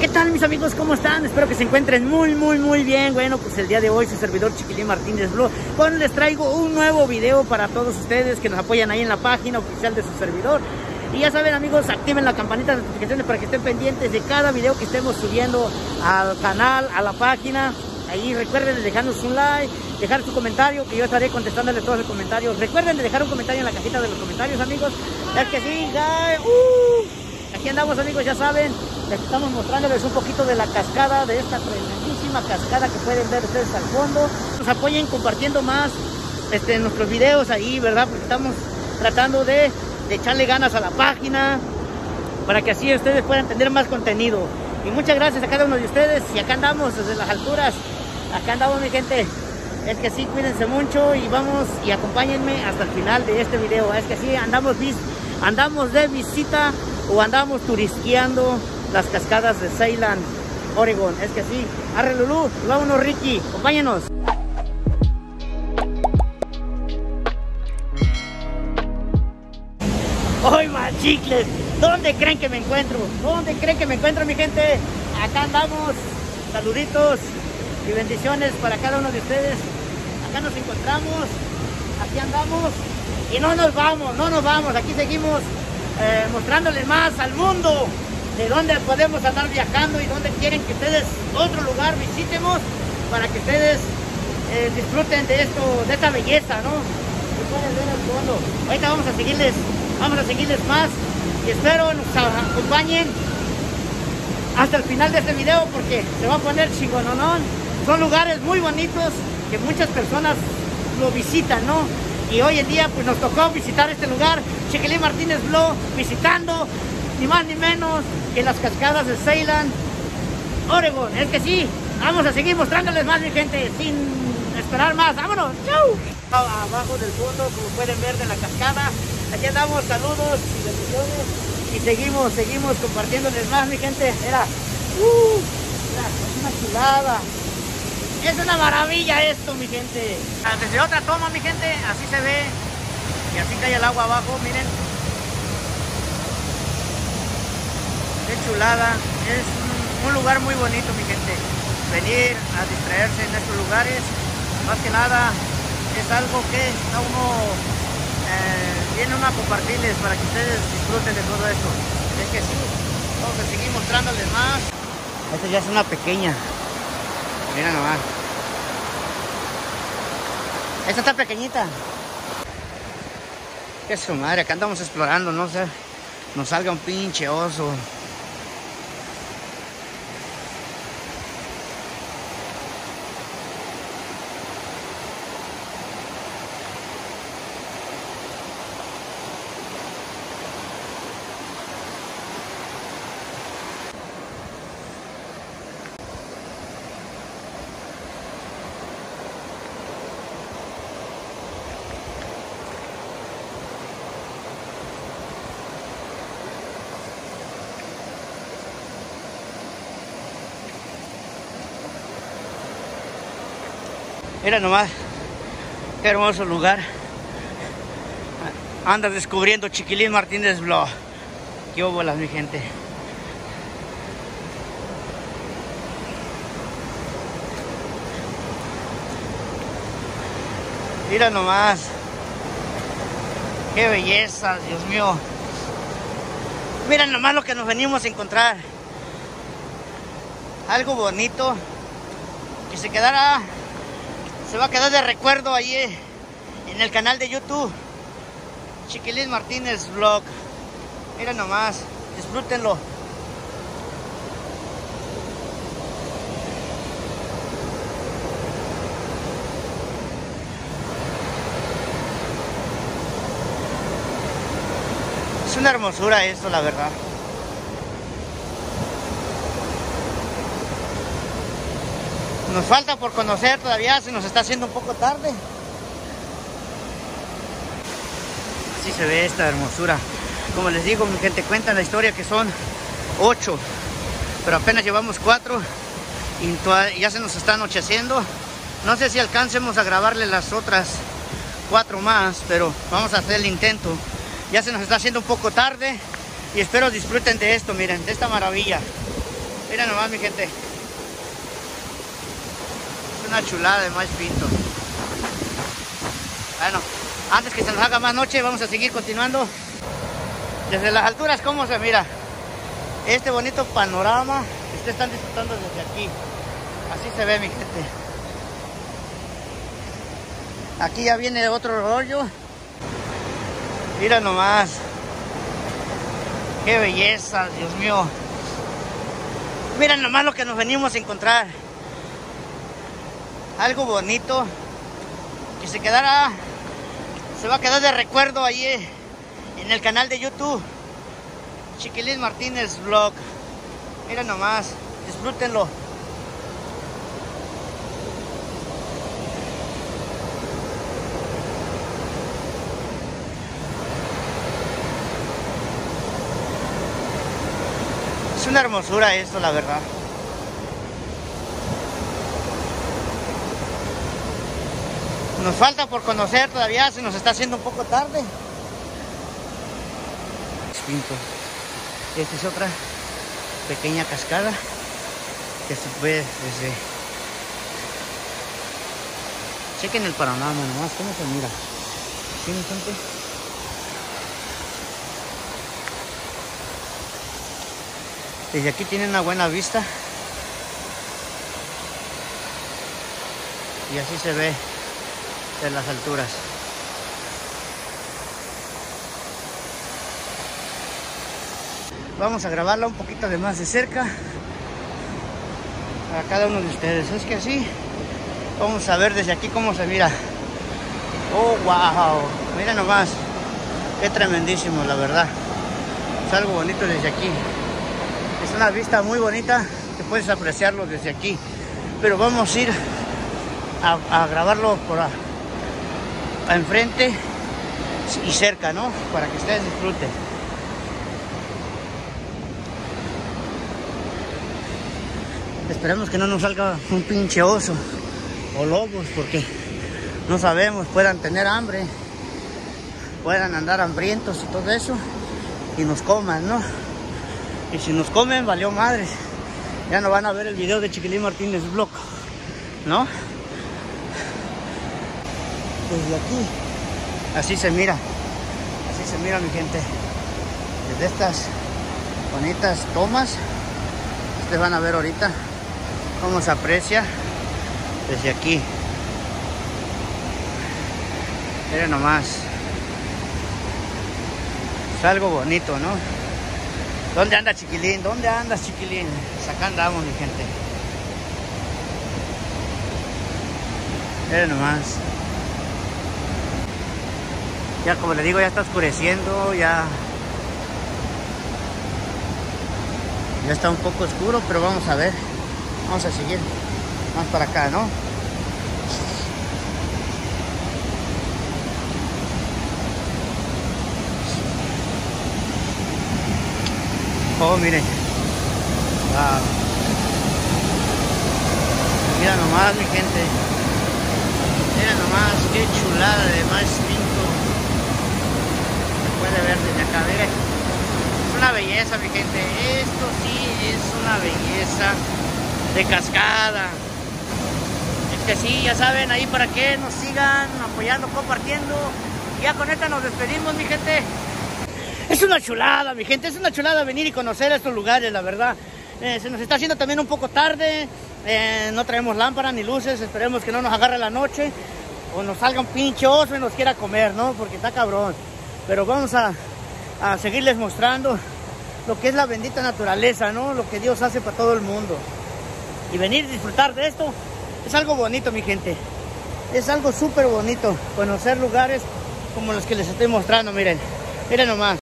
¿Qué tal mis amigos? ¿Cómo están? Espero que se encuentren muy, muy, muy bien. Bueno, pues el día de hoy su servidor Chiquilín Martínez Blog. Bueno, les traigo un nuevo video para todos ustedes que nos apoyan ahí en la página oficial de su servidor. Y ya saben amigos, activen la campanita de notificaciones para que estén pendientes de cada video que estemos subiendo al canal, a la página. Ahí recuerden de dejarnos un like, dejar su comentario, que yo estaré contestándole todos los comentarios. Recuerden de dejar un comentario en la cajita de los comentarios, amigos. Es que sí, ya, uh, andamos, amigos, ya saben. Les estamos mostrándoles un poquito de la cascada, de esta tremendísima cascada que pueden ver ustedes al fondo. Nos apoyen compartiendo más este, nuestros videos ahí, ¿verdad? Porque estamos tratando de, de echarle ganas a la página para que así ustedes puedan tener más contenido. Y muchas gracias a cada uno de ustedes. Y acá andamos desde las alturas. Acá andamos mi gente. Es que sí, cuídense mucho y vamos y acompáñenme hasta el final de este video. Es que sí, andamos, andamos de visita o andamos turisqueando las cascadas de Ceylan, Oregon. Es que sí. Arre Lulú, vámonos Ricky, acompáñenos. ¡Hoy más chicles! ¿Dónde creen que me encuentro? ¿Dónde creen que me encuentro mi gente? Acá andamos. Saluditos y bendiciones para cada uno de ustedes. Acá nos encontramos, aquí andamos y no nos vamos, no nos vamos. Aquí seguimos eh, mostrándoles más al mundo de dónde podemos andar viajando y dónde quieren que ustedes otro lugar visitemos para que ustedes eh, disfruten de esto, de esta belleza, ¿no? pueden ver el fondo. Ahorita vamos a seguirles, vamos a seguirles más y espero nos acompañen hasta el final de este video porque se va a poner chingononón. Son lugares muy bonitos que muchas personas lo visitan, ¿no? Y hoy en día pues nos tocó visitar este lugar, Chiquilín Martínez Blog, visitando ni más ni menos que las cascadas de Ceylan, Oregon. Es que sí, vamos a seguir mostrándoles más mi gente, sin esperar más. ¡Vámonos! ¡Chau! Abajo del fondo, como pueden ver de la cascada, aquí andamos, saludos y bendiciones. Y seguimos, seguimos compartiéndoles más mi gente. Era, uh, era una chulada. Es una maravilla esto, mi gente. Desde otra toma, mi gente, así se ve. Y así cae el agua abajo, miren. Qué chulada. Es un lugar muy bonito, mi gente. Venir a distraerse en estos lugares. Más que nada, es algo que a uno eh, viene uno a compartirles para que ustedes disfruten de todo esto. Es que sí, vamos a seguir mostrándoles más. Esta ya es una pequeña. Mira nomás. Esta está pequeñita. Que su madre, acá andamos explorando, no sé. Nos salga un pinche oso. Mira nomás, qué hermoso lugar. Anda descubriendo Chiquilín Martínez Blog. Qué bolas, mi gente. Mira nomás. Qué belleza, Dios mío. Mira nomás lo que nos venimos a encontrar. Algo bonito. Que se quedara se va a quedar de recuerdo ahí eh, en el canal de YouTube. Chiquilín Martínez Vlog. Mira nomás, disfrútenlo. Es una hermosura esto, la verdad. Nos falta por conocer todavía, se nos está haciendo un poco tarde. Así se ve esta hermosura. Como les digo, mi gente, cuenta la historia que son ocho, pero apenas llevamos cuatro y ya se nos está anocheciendo. No sé si alcancemos a grabarle las otras cuatro más, pero vamos a hacer el intento. Ya se nos está haciendo un poco tarde y espero disfruten de esto, miren, de esta maravilla. Mira nomás mi gente. Una chulada de maíz pinto. Bueno, antes que se nos haga más noche, vamos a seguir continuando. Desde las alturas, ¿cómo se mira? Este bonito panorama ustedes están disfrutando desde aquí. Así se ve mi gente. Aquí ya viene otro rollo. Mira nomás. Qué belleza, Dios mío. Mira nomás lo que nos venimos a encontrar. Algo bonito. Que se quedará. Se va a quedar de recuerdo ahí eh, en el canal de YouTube. Chiquilín Martínez Vlog. Mira nomás. Disfrútenlo. Es una hermosura esto, la verdad. Nos falta por conocer todavía, se nos está haciendo un poco tarde. Pinto. Esta es otra pequeña cascada que se puede desde... Chequen el panorama nomás, cómo se mira. ¿Sí, mi gente? Desde aquí tienen una buena vista. Y así se ve de las alturas. Vamos a grabarla un poquito de más de cerca para cada uno de ustedes. Es que así vamos a ver desde aquí cómo se mira. Oh, wow. Mira nomás. Qué tremendísimo, la verdad. Es algo bonito desde aquí. Es una vista muy bonita que puedes apreciarlo desde aquí. Pero vamos a ir a, a grabarlo por a, a enfrente y cerca, ¿no? Para que ustedes disfruten. Esperemos que no nos salga un pinche oso o lobos porque no sabemos, puedan tener hambre, puedan andar hambrientos y todo eso y nos coman, ¿no? Y si nos comen, valió madres. Ya no van a ver el video de Chiquilín Martínez Blog, ¿no? Desde aquí, así se mira, así se mira mi gente. Desde estas bonitas tomas, ustedes van a ver ahorita cómo se aprecia desde aquí. Miren nomás. Es algo bonito, ¿no? ¿Dónde anda Chiquilín? ¿Dónde andas Chiquilín? Pues acá andamos mi gente. Miren nomás. Ya como le digo, ya está oscureciendo, ya... Ya está un poco oscuro, pero vamos a ver. Vamos a seguir más para acá, ¿no? Oh, miren. Mira nomás, mi gente. Mira nomás, qué chulada de más puede ver desde acá, miren. Es una belleza, mi gente. Esto sí es una belleza de cascada. Es que sí, ya saben, ahí para que nos sigan apoyando, compartiendo. Ya con esta nos despedimos, mi gente. Es una chulada, mi gente, es una chulada venir y conocer estos lugares, la verdad. Eh, se nos está haciendo también un poco tarde, eh, no traemos lámparas ni luces, esperemos que no nos agarre la noche o nos salga un pinche y nos quiera comer, ¿no? Porque está cabrón. Pero vamos a, a seguirles mostrando lo que es la bendita naturaleza, ¿no? Lo que Dios hace para todo el mundo. Y venir a disfrutar de esto es algo bonito, mi gente. Es algo súper bonito conocer lugares como los que les estoy mostrando, miren. Miren nomás.